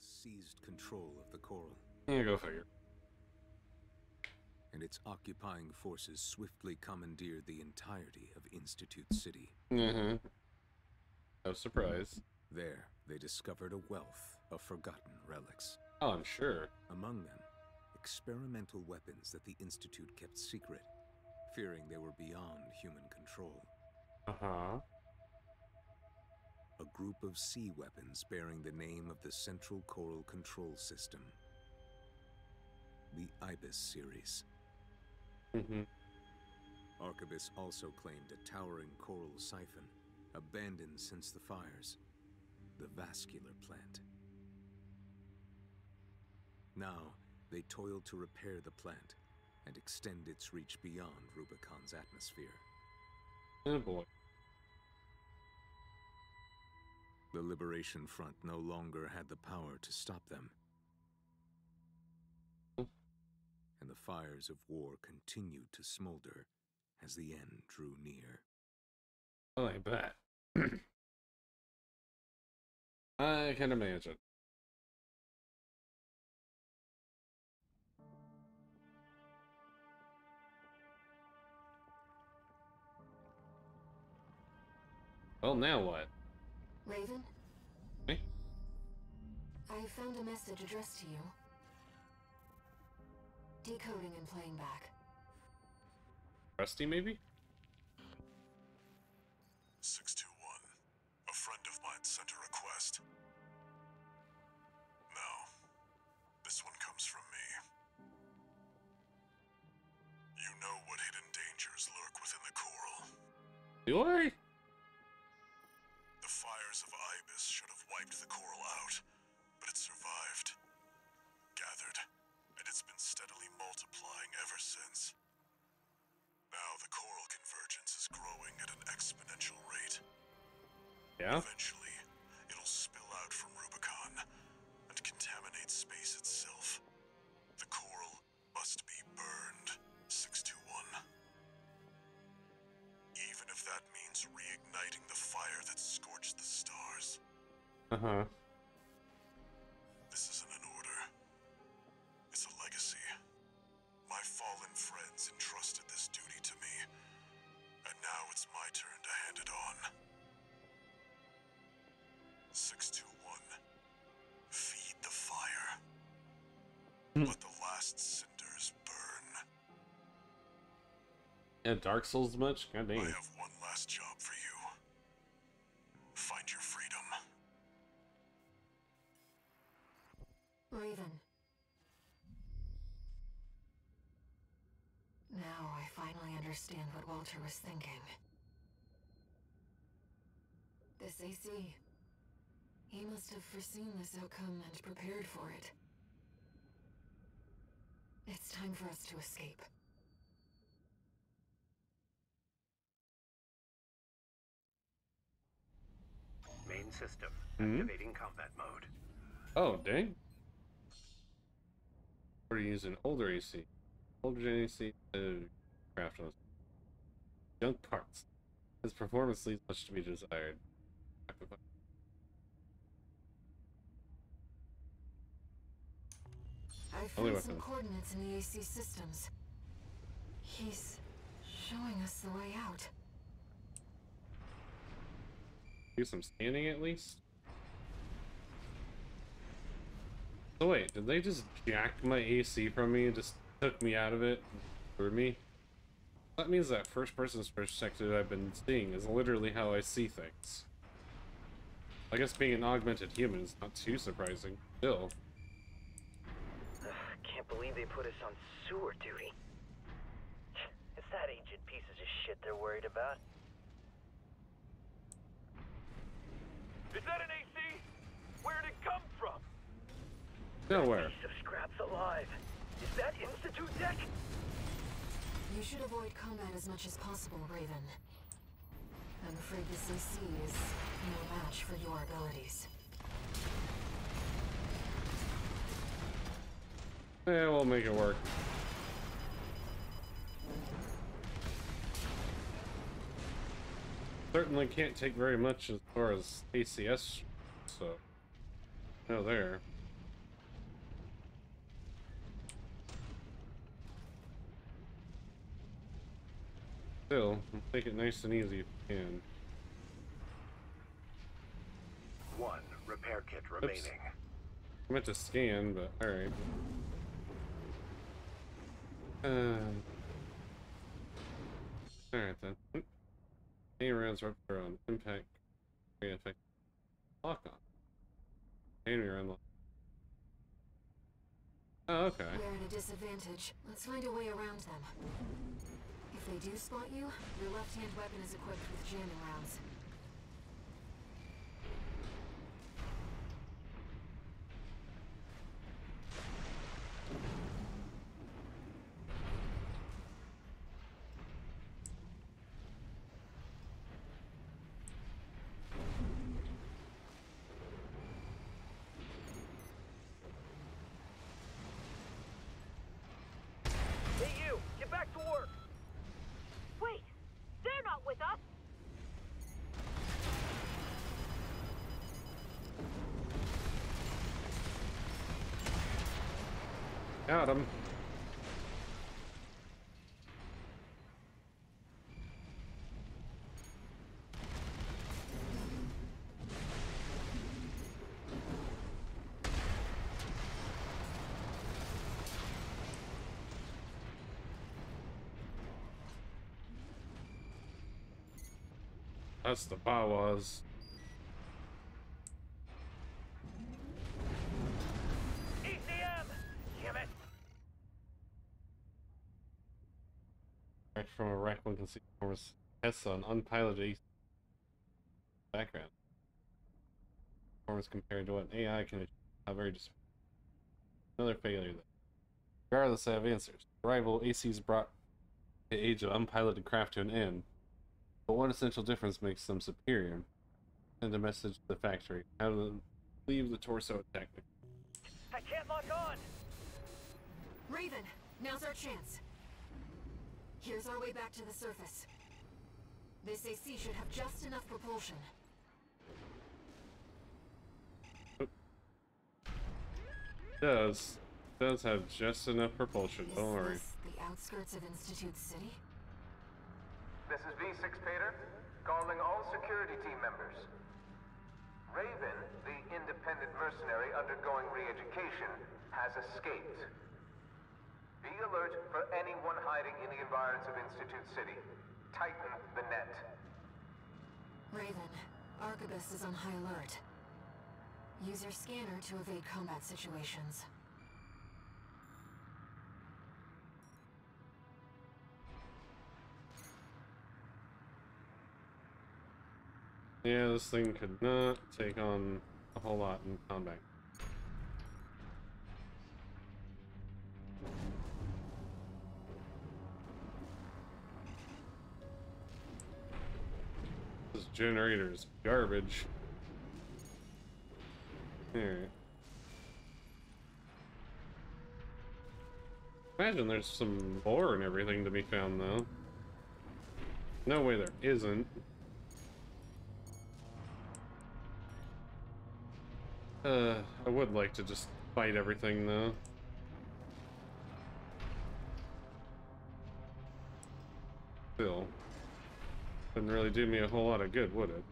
seized control of the coral, Yeah, go figure. and its occupying forces swiftly commandeered the entirety of Institute City. Mm-hmm. No surprise. There, they discovered a wealth of forgotten relics. Oh, I'm sure. Among them, experimental weapons that the Institute kept secret, fearing they were beyond human control. Uh-huh. A group of sea weapons bearing the name of the Central Coral Control System. The IBIS series. Mm-hmm. Arquebus also claimed a towering coral siphon, abandoned since the fires. The vascular plant. Now, they toiled to repair the plant and extend its reach beyond Rubicon's atmosphere. Oh boy. The Liberation Front no longer had the power to stop them. And the fires of war continued to smolder as the end drew near. Oh, I bet. I can imagine. Well, now what? Raven? Me? I found a message addressed to you. Decoding and playing back. Rusty, maybe? 621. A friend of mine sent a request. Now, this one comes from me. You know what hidden dangers lurk within the coral. Do I? Yeah, Dark Souls much? God I have one last job for you. Find your freedom. Raven. Now I finally understand what Walter was thinking. This AC. He must have foreseen this outcome and prepared for it. It's time for us to escape. Main system. Hmm? Activating combat mode. Oh, dang. We're using older AC. Older AC to craft those. Junk parts. His performance leaves much to be desired. I found some weapon. coordinates in the AC systems. He's showing us the way out. Do some standing at least? So wait, did they just jack my AC from me and just took me out of it for me? That means that first person's perspective I've been seeing is literally how I see things. I guess being an augmented human is not too surprising. Still. Can't believe they put us on sewer duty. It's that ancient pieces of shit they're worried about. Is that an AC? Where'd it come from? Nowhere. Piece of scraps alive. Is that Institute Deck? You should avoid combat as much as possible, Raven. I'm afraid this AC is no match for your abilities. Yeah, we'll make it work. certainly can't take very much as far as ACS, so no there. Still, take it nice and easy if you can. One repair kit remaining. Oops. I meant to scan, but alright. Uh, alright then. Any rounds are up for on impact. Great effect. Lock on. Any round lock. Oh, okay. We're at a disadvantage. Let's find a way around them. If they do spot you, your left-hand weapon is equipped with jamming rounds. Hey, you! Get back to work! Wait! They're not with us! Got him. That's the Bawas. ECM! Damn it! Right from a wreck, one can see Thomas Hessa, an unpiloted AC background. Performance compared to what AI can achieve. How very dis- Another failure there. Regardless, I have answers. Rival AC's brought the age of unpiloted craft to an end. But one essential difference makes them superior. Send a message to the factory. How to leave the torso technique. I can't lock on! Raven, now's our chance. Here's our way back to the surface. This AC should have just enough propulsion. Does does have just enough propulsion, Is don't worry. Is this the outskirts of Institute City? This is V6 Pater, calling all security team members. Raven, the independent mercenary undergoing re-education, has escaped. Be alert for anyone hiding in the environs of Institute City. Tighten the net. Raven, Arquebus is on high alert. Use your scanner to evade combat situations. Yeah, this thing could not take on a whole lot in combat. Generator is garbage. Alright. Imagine there's some ore and everything to be found, though. No way there isn't. Uh, I would like to just fight everything though. Still, wouldn't really do me a whole lot of good, would it?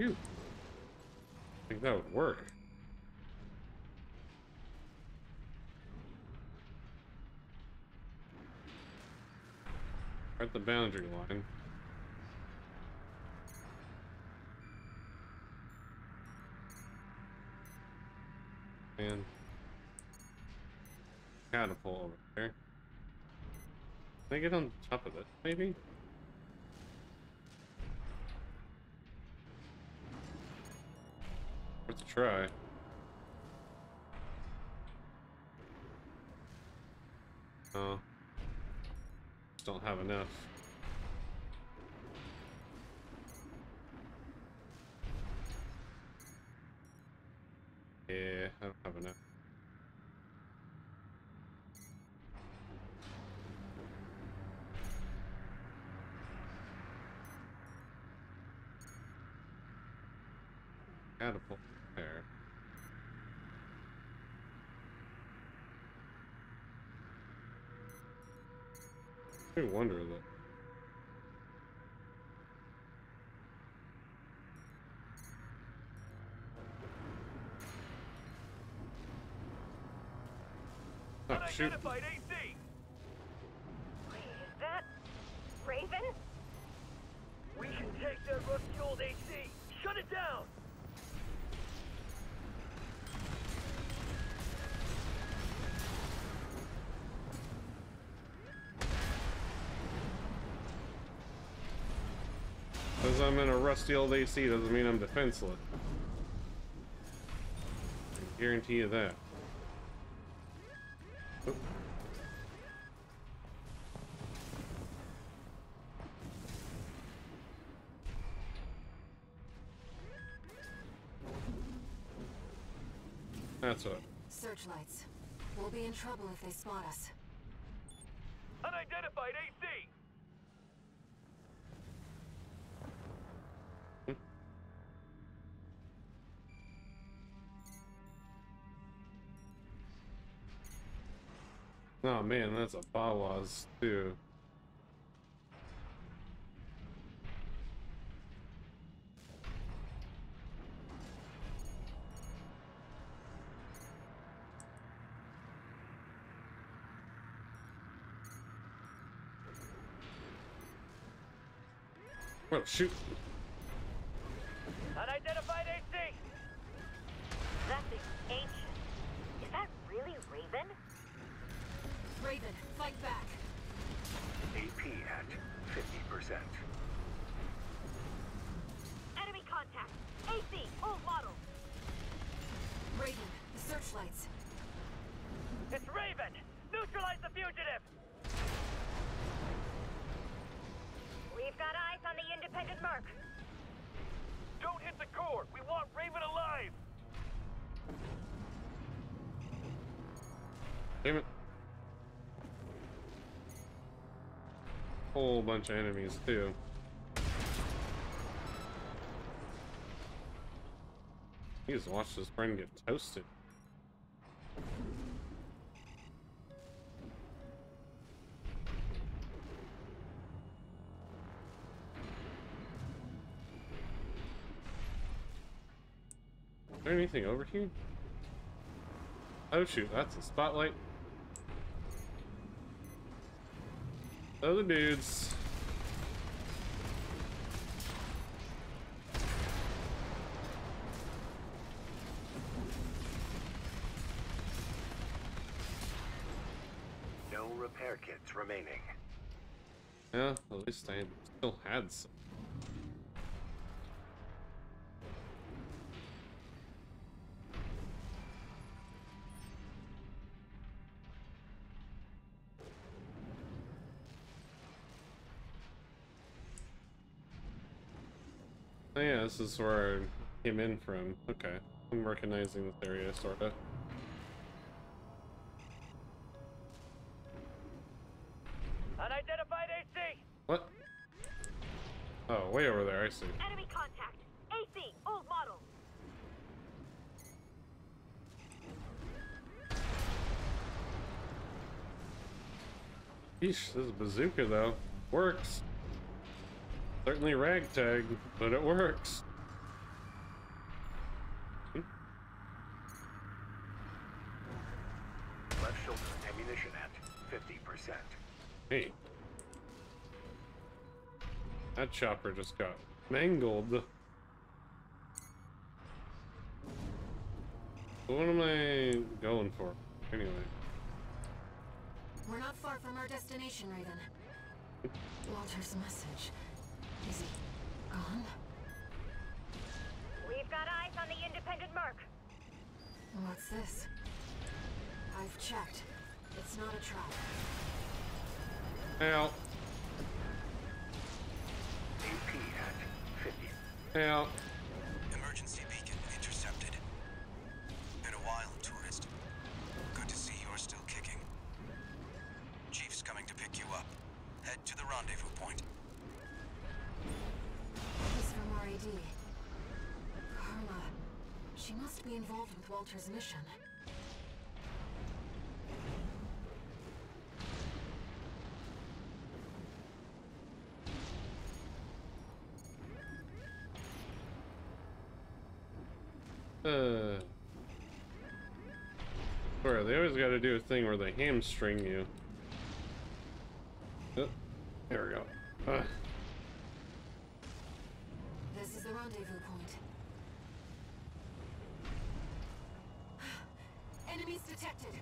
I think that would work. At the boundary line. And catapult over there. Can I get on top of it, maybe? Worth a try. Oh. Just don't have enough. Yeah, I don't have enough. Catapult. There. I wonder that. Oh, shoot. Unidentified AC! Wait, is that Raven? We can take that rusty old AC! Shut it down! I'm in a rusty old AC doesn't mean I'm defenseless. I guarantee you that. Oop. That's what. Searchlights. We'll be in trouble if they spot us. Unidentified AC! Oh man, that's a Bawas too. Oh shoot! Unidentified AC! That thing's ancient. Is that really Raven? Raven, fight back. AP at 50%. Enemy contact. AC, old model. Raven, the searchlights. It's Raven! Neutralize the fugitive! We've got eyes on the independent merc. Don't hit the core! We want Raven alive! Damn it! Whole bunch of enemies too. He just watched his friend get toasted. Is there anything over here? Oh shoot, that's a spotlight. Other dudes. No repair kits remaining. Yeah, at least I still had some. Oh yeah, this is where I came in from. Okay. I'm recognizing this area, sorta. Unidentified AC! What? Oh, way over there, I see. Enemy contact. AC, old model. Yeesh, this is bazooka though. Works. Certainly ragtag, but it works. Left shoulder ammunition at 50%. Hey. That chopper just got mangled. What am I going for? Anyway. We're not far from our destination, Raven. Walter's message. Is he gone? We've got eyes on the independent merc. What's this? I've checked. It's not a trap. Help. AP at 50. Help. Emergency beacon intercepted. Been a while, tourist. Good to see you're still kicking. Chief's coming to pick you up. Head to the rendezvous point. From Carla. She must be involved with Walter's mission. Uh. Swear, they always gotta do a thing where they hamstring you. Oh, there we go. Uh, This is the rendezvous point. Enemies detected.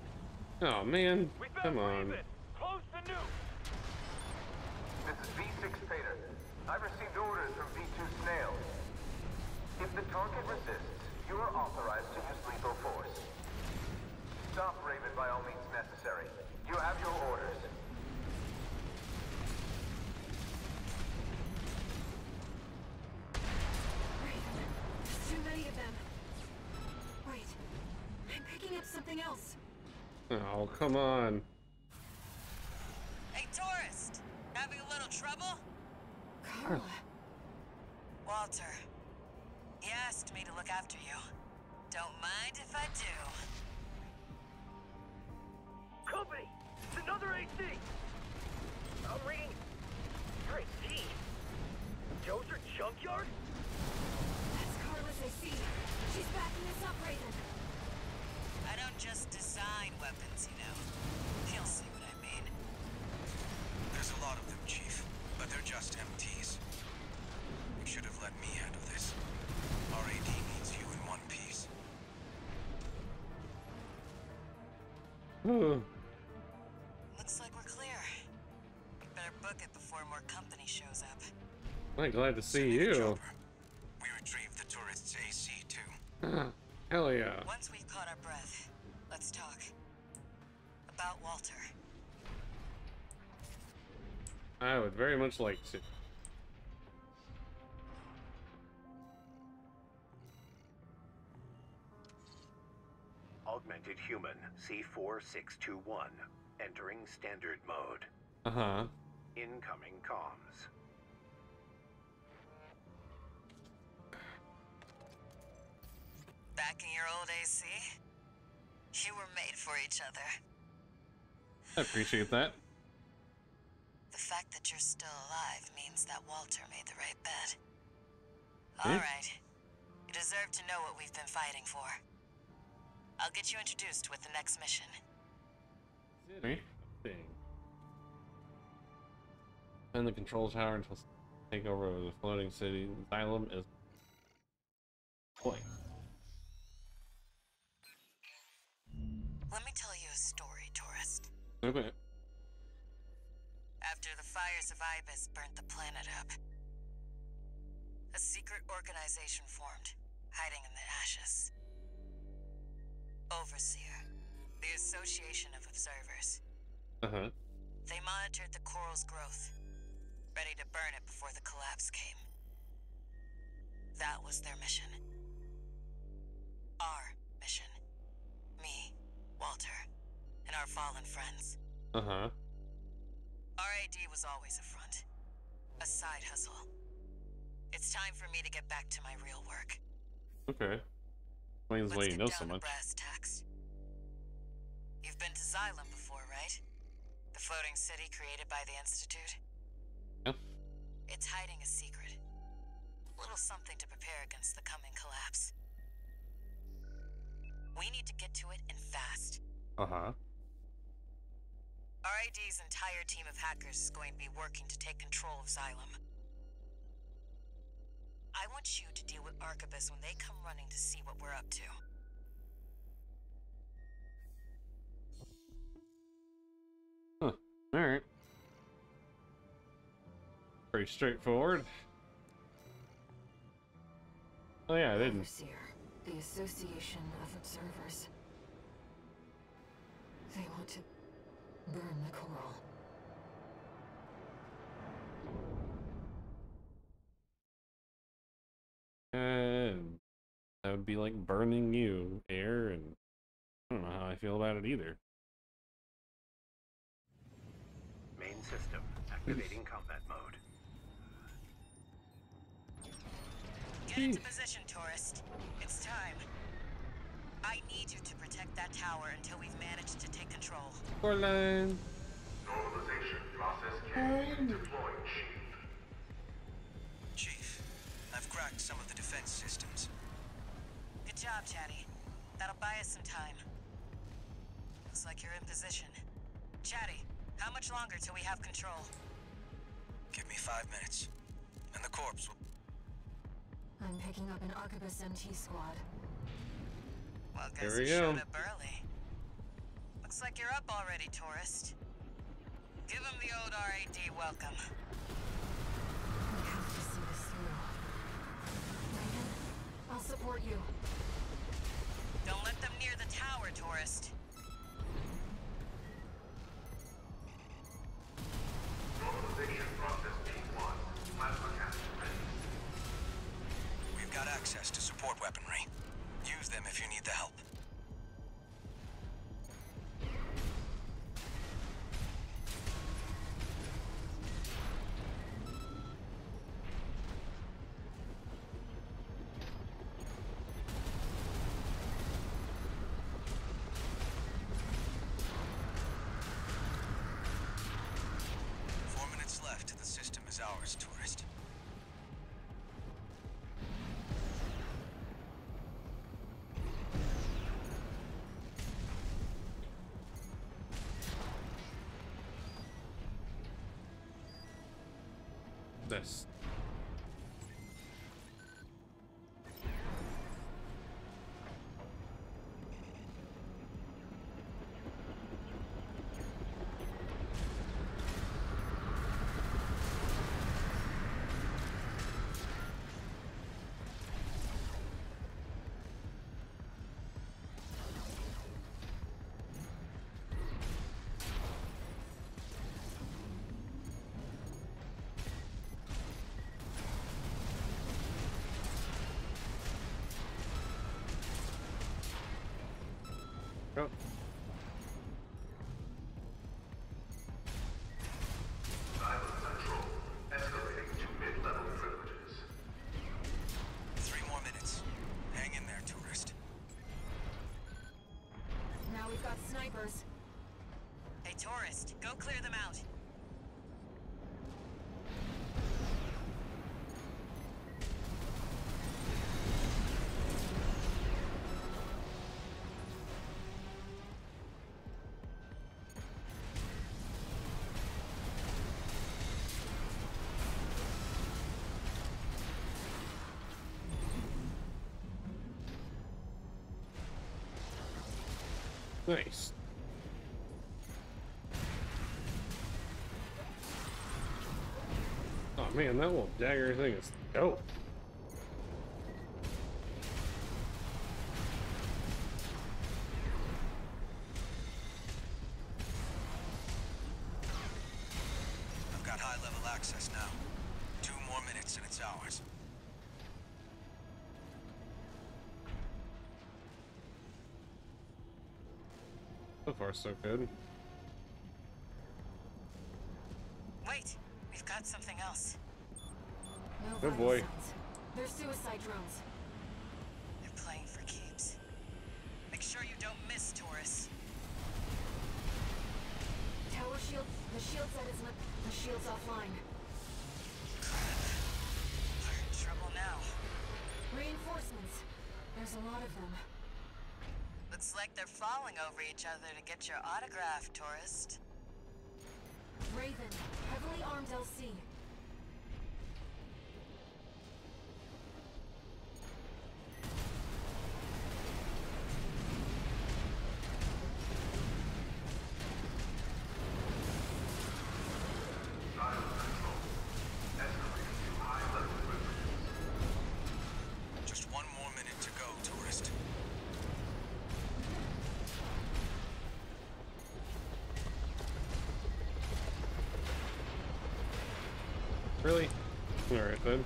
Oh man, We found come on. Close to new. This is V6 Pater. I've received orders from V2 Snail. If the target resists, you are authorized to use lethal force. Stop Raven by all means necessary. You have your orders. Oh, come on. Hey, tourist! Having a little trouble? Carla. Walter. He asked me to look after you. Don't mind if I do. Looks like we're clear. Better book it before more company shows up. I'm glad to see you. We retrieved the tourist's AC, too. Ah, Hell yeah. Once we've caught our breath, let's talk. About Walter. I would very much like to. C4621. Entering standard mode. Uh huh. Incoming comms. Back in your old AC? You were made for each other. I appreciate that. The fact that you're still alive means that Walter made the right bet. Hmm? Alright. You deserve to know what we've been fighting for. I'll get you introduced with the next mission. Right? Thing. And the control tower until s- take over the floating city. Asylum is. Point. Let me tell you a story, tourist. Okay. After the fires of Ibis burnt the planet up, a secret organization formed, hiding in the ashes. Overseer, the Association of Observers. Uh huh. They monitored the coral's growth, ready to burn it before the collapse came. That was their mission. Our mission. Me, Walter, and our fallen friends. Uh huh. RAD was always a front. A side hustle. It's time for me to get back to my real work. Okay. Explains why you get know down so to much. brass tacks. You've been to Xylem before, right? The floating city created by the Institute? Yep. It's hiding a secret. A Little something to prepare against the coming collapse. We need to get to it and fast. Uh huh. RAD's entire team of hackers is going to be working to take control of Xylem. I want you to deal with Arquebus when they come running to see what we're up to. Alright. Pretty straightforward. Oh yeah, I didn't. Overseer, the Association of Observers. They want to burn the coral. And that would be like burning you, air and I don't know how I feel about it either. Main system activating combat mode. Get into position, tourist. It's time. I need you to protect that tower until we've managed to take control. Coraline. Normalization process K deploying shield. Chief, I've cracked some of the defense systems. Good job, Chatty. That'll buy us some time. Looks like you're in position. Chatty, how much longer till we have control? Give me five minutes, and the corpse will. I'm picking up an Arquebus MT squad. Well, Here guess we you showed up early. Looks like you're up already, tourist. Give him the old RAD welcome. We have to see this through. Megan, I'll support you. Don't let them near the tower, tourist. This. Tourist. Now we've got snipers. Hey, tourist, go clear them Nice. Oh man, that little dagger thing is dope. So good. Wait, we've got something else. No Oh, boy. signs. They're suicide drones. They're playing for keeps. Make sure you don't miss, tourist. Tower shield. The shield set is lit. The shield's offline. We're in trouble now. Reinforcements. There's a lot of them. Looks like they're falling over each other to get your autograph, tourist. Raven, heavily armed LC. Really? Alright then.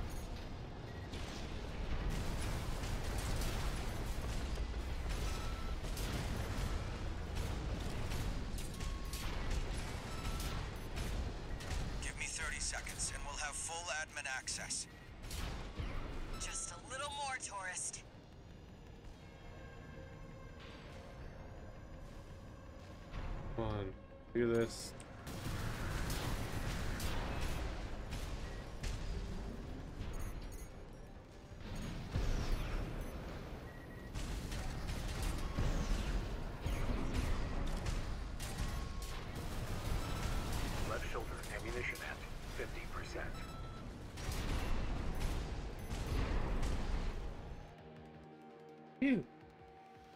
Phew.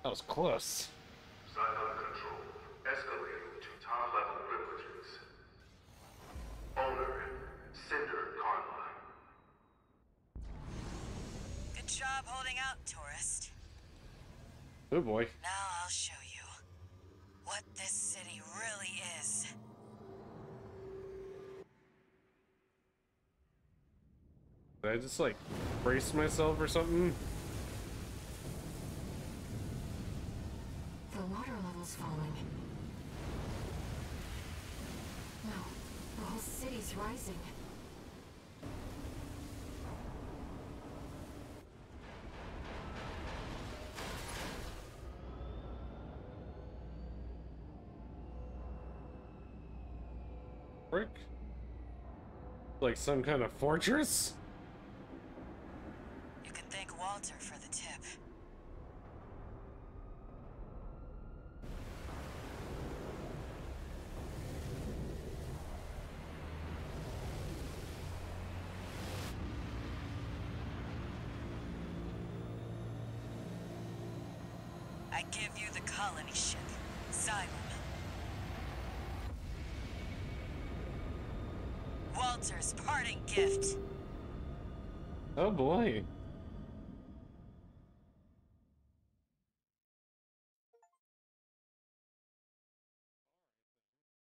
That was close. Xylem control. Escalating to top level privileges. Owner, Cinder Carla. Good job holding out, tourist. Oh boy. Now I'll show you what this city really is. Did I just like brace myself or something? Water level's falling. No, the whole city's rising. Like some kind of fortress?